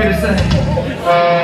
Happy to say.